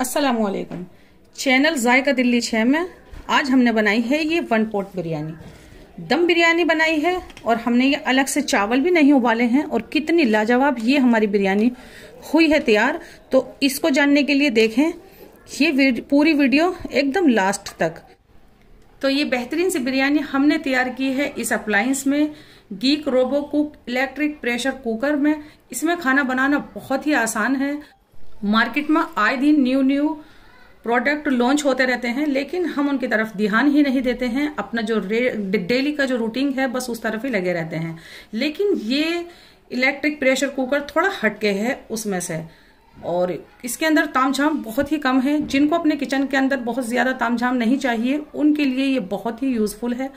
असलकुम चैनल जायका दिल्ली छः में आज हमने बनाई है ये वन पोट बिरयानी। दम बिरयानी बनाई है और हमने ये अलग से चावल भी नहीं उबाले हैं और कितनी लाजवाब ये हमारी बिरयानी हुई है तैयार। तो इसको जानने के लिए देखें, ये पूरी वीडियो एकदम लास्ट तक। तो ये बेहतरीन सी बिरयानी हमने तैयार की है इस अप्लायंस में Geek Robocook electric pressure cooker में। इसमें खाना बनाना बहुत ही आसान है। मार्केट में आए दिन न्यू न्यू प्रोडक्ट लॉन्च होते रहते हैं, लेकिन हम उनकी तरफ़ ध्यान ही नहीं देते हैं। अपना जो डेली का जो रूटीन है, बस उस तरफ़ ही लगे रहते हैं। लेकिन ये इलेक्ट्रिक प्रेशर कुकर थोड़ा हटके है उसमें से। और इसके अंदर तामझाम बहुत ही कम है। जिनको अपने किचन के अंदर बहुत ज़्यादा तामझाम नहीं चाहिए, उनके लिए ये बहुत ही यूजफुल है।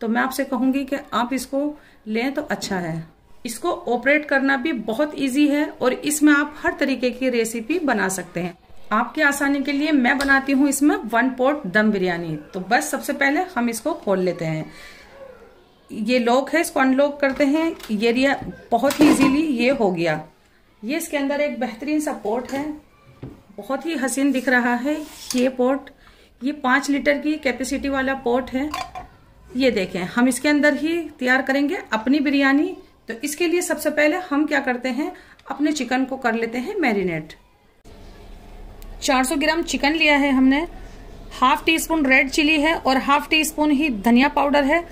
तो मैं आपसे कहूँगी कि आप इसको लें तो अच्छा है। इसको ऑपरेट करना भी बहुत इजी है और इसमें आप हर तरीके की रेसिपी बना सकते हैं। आपके आसानी के लिए मैं बनाती हूँ इसमें वन पोट दम बिरयानी। तो बस सबसे पहले हम इसको खोल लेते हैं। ये लॉक है, इसको अनलॉक करते हैं। ये रिया बहुत ही इजीली ये हो गया। ये इसके अंदर एक बेहतरीन सा पोट है। बहुत ही हसीन दिख रहा है ये पोट ये पाँच लीटर की कैपेसिटी वाला पोट है। ये देखें, हम इसके अंदर ही तैयार करेंगे अपनी बिरयानी। तो इसके लिए सबसे पहले हम क्या करते हैं? अपने चिकन को कर लेते हैं मैरिनेट। 400 ग्राम चिकन लिया है हमने। Half teaspoon red chilli है और हाफ़ टी स्पून ही धनिया पाउडर है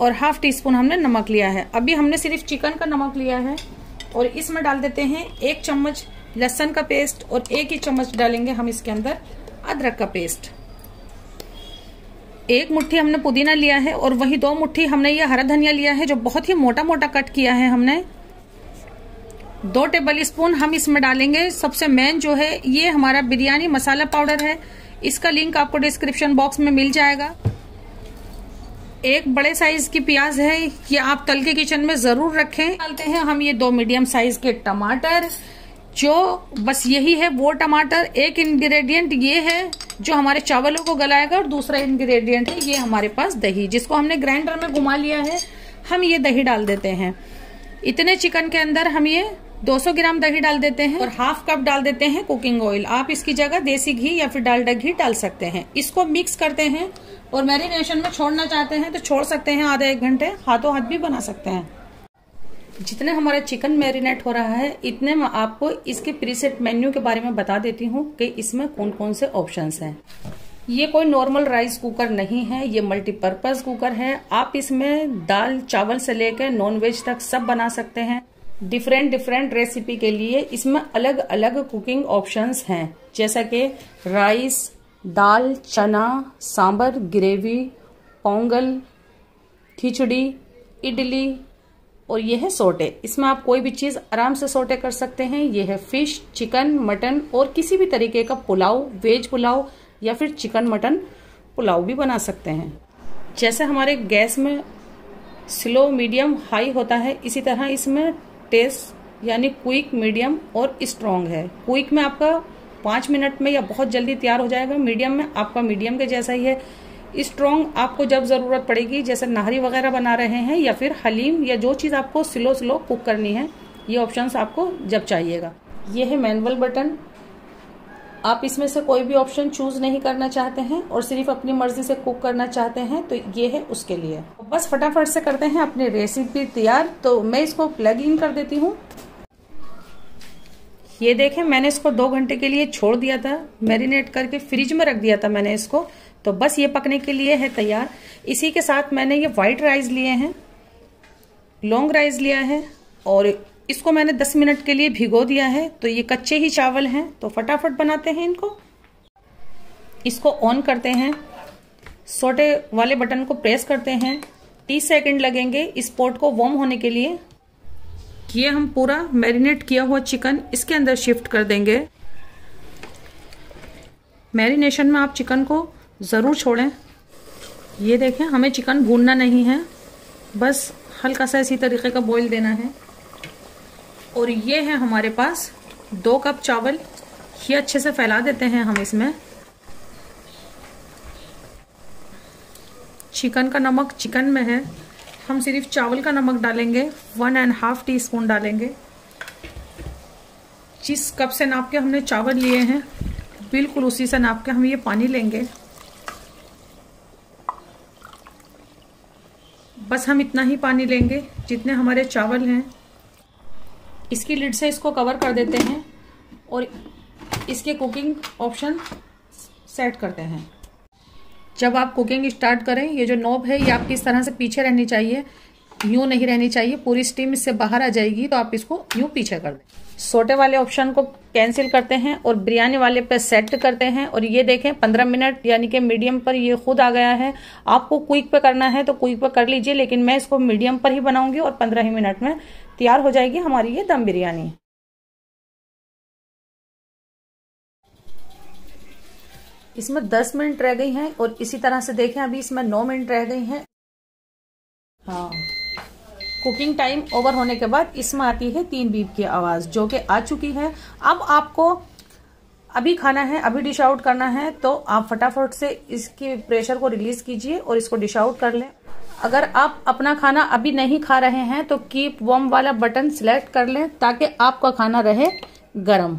और हाफ़ टी स्पून हमने नमक लिया है। अभी हमने सिर्फ़ चिकन का नमक लिया है और इसमें डाल देते हैं एक चम्मच लहसन का पेस्ट और एक ही चम्मच डालेंगे हम इसके अंदर अदरक का पेस्ट। एक मुट्ठी हमने पुदीना लिया है और वही दो मुट्ठी हमने ये हरा धनिया लिया है, जो बहुत ही मोटा मोटा कट किया है हमने। दो टेबल स्पून हम इसमें डालेंगे। सबसे मेन जो है, ये हमारा बिरयानी मसाला पाउडर है। इसका लिंक आपको डिस्क्रिप्शन बॉक्स में मिल जाएगा। एक बड़े साइज़ की प्याज है, ये आप तल के किचन में ज़रूर रखें। डालते हैं हम ये दो मीडियम साइज़ के टमाटर, जो बस यही है, वो टमाटर। एक इंग्रेडिएंट ये है जो हमारे चावलों को गलाएगा और दूसरा इंग्रेडिएंट है, ये हमारे पास दही। जिसको हमने ग्राइंडर में घुमा लिया है, हम ये दही डाल देते हैं। इतने चिकन के अंदर हम ये 200 ग्राम दही डाल देते हैं और हाफ़ कप डाल देते हैं कुकिंग ऑयल आप इसकी जगह देसी घी या फिर डालडा घी डाल सकते हैं। इसको मिक्स करते हैं और मैरिनेशन में छोड़ना चाहते हैं तो छोड़ सकते हैं, आधा एक घंटे हाथों हाथ भी बना सकते हैं। जितने हमारा चिकन मैरिनेट हो रहा है, इतने में आपको इसके प्रीसेट मेन्यू के बारे में बता देती हूँ कि इसमें कौन कौन से ऑप्शंस हैं। ये कोई नॉर्मल राइस कुकर नहीं है, ये मल्टीपर्पज कुकर है। आप इसमें दाल, चावल से लेकर नॉन वेज तक सब बना सकते हैं। डिफरेंट डिफरेंट रेसिपी के लिए इसमें अलग अलग कुकिंग ऑप्शंस हैं। जैसा कि राइस दाल, चना सांबर ग्रेवी पोंगल, खिचड़ी, इडली और ये है सोटे। इसमें आप कोई भी चीज़ आराम से सोटे कर सकते हैं। ये है फ़िश, चिकन, मटन और किसी भी तरीके का पुलाव, वेज पुलाव या फिर चिकन, मटन पुलाव भी बना सकते हैं। जैसे हमारे गैस में स्लो, मीडियम, हाई होता है, इसी तरह इसमें टेस्ट यानी क्विक, मीडियम और स्ट्रॉन्ग है। क्विक में आपका पाँच मिनट में या बहुत जल्दी तैयार हो जाएगा। मीडियम में आपका मीडियम के जैसा ही है। स्ट्रॉन्ग आपको जब ज़रूरत पड़ेगी, जैसे नाहरी वगैरह बना रहे हैं या फिर हलीम या जो चीज़ आपको स्लो स्लो कुक करनी है, ये ऑप्शन आपको जब चाहिएगा। ये है मैनुअल बटन आप इसमें से कोई भी ऑप्शन चूज़ नहीं करना चाहते हैं और सिर्फ़ अपनी मर्ज़ी से कुक करना चाहते हैं तो ये है उसके लिए। बस फटाफट से करते हैं अपनी रेसिपी तैयार। तो मैं इसको प्लग इन कर देती हूँ। ये देखें, मैंने इसको दो घंटे के लिए छोड़ दिया था मैरिनेट करके फ्रिज में रख दिया था मैंने इसको। तो बस ये पकने के लिए है तैयार। इसी के साथ मैंने ये व्हाइट राइस लिए हैं लॉन्ग राइस लिया है, और इसको मैंने 10 मिनट के लिए भिगो दिया है। तो ये कच्चे ही चावल हैं तो फटाफट बनाते हैं इनको। इसको ऑन करते हैं। सोटे वाले बटन को प्रेस करते हैं। 30 सेकंड लगेंगे इस पोट को वॉर्म होने के लिए। ये हम पूरा मैरिनेट किया हुआ चिकन इसके अंदर शिफ्ट कर देंगे। मैरिनेशन में आप चिकन को ज़रूर छोड़ें। ये देखें, हमें चिकन भूनना नहीं है। बस हल्का सा इसी तरीके का बॉईल देना है। और ये है हमारे पास दो कप चावल। ये अच्छे से फैला देते हैं हम इसमें। चिकन का नमक चिकन में है। हम सिर्फ़ चावल का नमक डालेंगे। One and half teaspoon डालेंगे। जिस कप से नाप के हमने चावल लिए हैं, बिल्कुल उसी से नाप के हम ये पानी लेंगे। बस हम इतना ही पानी लेंगे जितने हमारे चावल हैं। इसकी लिड से इसको कवर कर देते हैं और इसके कुकिंग ऑप्शन सेट करते हैं। जब आप कुकिंग स्टार्ट करें, ये जो नॉब है, ये आपकी इस तरह से पीछे रहनी चाहिए यूँ नहीं रहनी चाहिए, पूरी स्टीम इससे बाहर आ जाएगी तो आप इसको यूँ पीछे कर दें। सोटे वाले ऑप्शन को कैंसिल करते हैं और बिरयानी वाले पे सेट करते हैं और ये देखें, पंद्रह मिनट यानी कि मीडियम पर ये खुद आ गया है। आपको क्विक पे करना है तो क्विक पे कर लीजिए, लेकिन मैं इसको मीडियम पर ही बनाऊँगी और पंद्रह ही मिनट में तैयार हो जाएगी हमारी ये दम बिरयानी। इसमें 10 मिनट रह गई हैं और इसी तरह से देखें, अभी इसमें 9 मिनट रह गई हैं। हाँ। कुकिंग टाइम ओवर होने के बाद इसमें आती है तीन बीप की आवाज़, जो कि आ चुकी है। अब आपको अभी खाना है, अभी डिश आउट करना है तो आप फटाफट से इसकी प्रेशर को रिलीज़ कीजिए और इसको डिश आउट कर लें। अगर आप अपना खाना अभी नहीं खा रहे हैं तो कीप वॉम वाला बटन सिलेक्ट कर लें ताकि आपका खाना रहे गरम।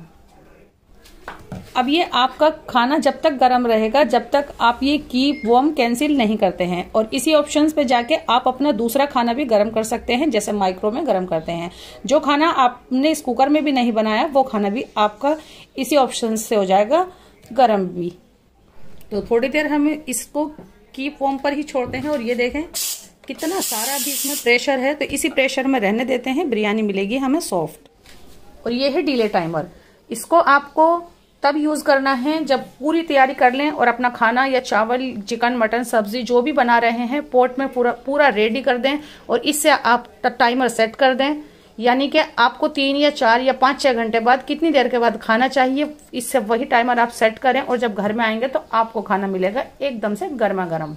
अब ये आपका खाना जब तक गर्म रहेगा, जब तक आप ये कीप वॉर्म कैंसिल नहीं करते हैं। और इसी ऑप्शंस पे जाके आप अपना दूसरा खाना भी गर्म कर सकते हैं, जैसे माइक्रो में गर्म करते हैं। जो खाना आपने इस कुकर में भी नहीं बनाया, वो खाना भी आपका इसी ऑप्शन से हो जाएगा, गर्म भी। तो थोड़ी देर हम इसको कीप वॉर्म पर ही छोड़ते हैं और ये देखें, कितना सारा भी इसमें प्रेशर है। तो इसी प्रेशर में रहने देते हैं, बिरयानी मिलेगी हमें सॉफ्ट और ये है डीले टाइमर इसको आपको तब यूज़ करना है जब पूरी तैयारी कर लें और अपना खाना या चावल, चिकन, मटन, सब्ज़ी जो भी बना रहे हैं, पोट में पूरा पूरा रेडी कर दें और इससे आप टाइमर सेट कर दें। यानी कि आपको तीन या चार या पाँच छह घंटे बाद कितनी देर के बाद खाना चाहिए, इससे वही टाइमर आप सेट करें और जब घर में आएँगे तो आपको खाना मिलेगा एकदम से गर्मा गर्म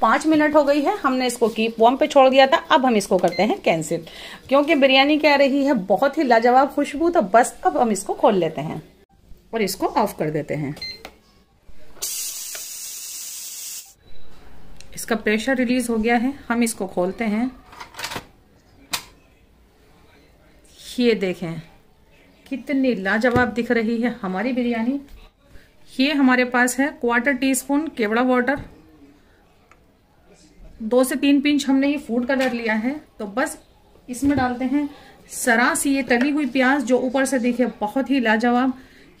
पाँच मिनट हो गई है, हमने इसको कीप वॉर्म पे छोड़ दिया था, अब हम इसको करते हैं कैंसिल क्योंकि बिरयानी क्या रही है, बहुत ही लाजवाब खुशबू तो बस अब हम इसको खोल लेते हैं। और इसको ऑफ़ कर देते हैं। इसका प्रेशर रिलीज़ हो गया है। हम इसको खोलते हैं। ये देखें, कितनी लाजवाब दिख रही है हमारी बिरयानी। ये हमारे पास है क्वार्टर टी स्पून केवड़ा वाटर दो से तीन पिंच हमने ये फ़ूड कलर लिया है। तो बस इसमें डालते हैं। सरास ये तली हुई प्याज जो ऊपर से दिखे, बहुत ही लाजवाब।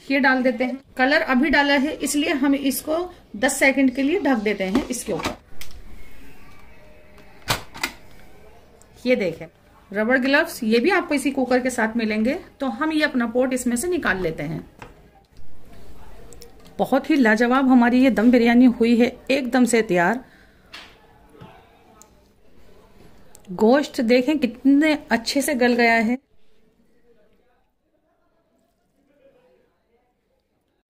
ये डाल देते हैं। कलर अभी डाला है, इसलिए हम इसको 10 सेकंड के लिए ढक देते हैं इसके ऊपर। ये देखें, रबड़ ग्लव्स, ये भी आपको इसी कुकर के साथ मिलेंगे तो हम ये अपना पोट इसमें से निकाल लेते हैं। बहुत ही लाजवाब हमारी ये दम बिरयानी हुई है, एकदम से तैयार। गोश्त देखें कितने अच्छे से गल गया है।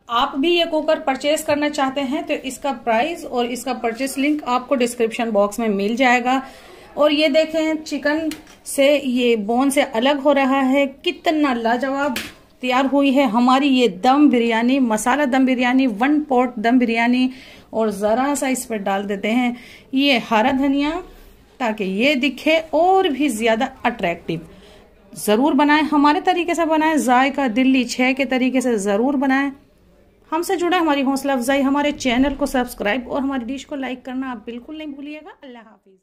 आप भी ये कुकर परचेज करना चाहते हैं तो इसका प्राइस और इसका परचेस लिंक आपको डिस्क्रिप्शन बॉक्स में मिल जाएगा। और ये देखें चिकन से ये बोन से अलग हो रहा है। कितना लाजवाब तैयार हुई है हमारी ये दम बिरयानी, मसाला दम बिरयानी वन पॉट दम बिरयानी। और ज़रा सा इस पर डाल देते हैं। ये हरा धनिया, ताकि ये दिखे और भी ज़्यादा अट्रैक्टिव ज़रूर बनाएँ, हमारे तरीके से बनाएँ, जायका दिल्ली छह के तरीके से ज़रूर बनाएँ। हमसे जुड़े हमारी हौसला अफजाई, हमारे चैनल को सब्सक्राइब और हमारी डिश को लाइक करना आप बिल्कुल नहीं भूलिएगा। अल्लाह हाफिज।